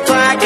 pride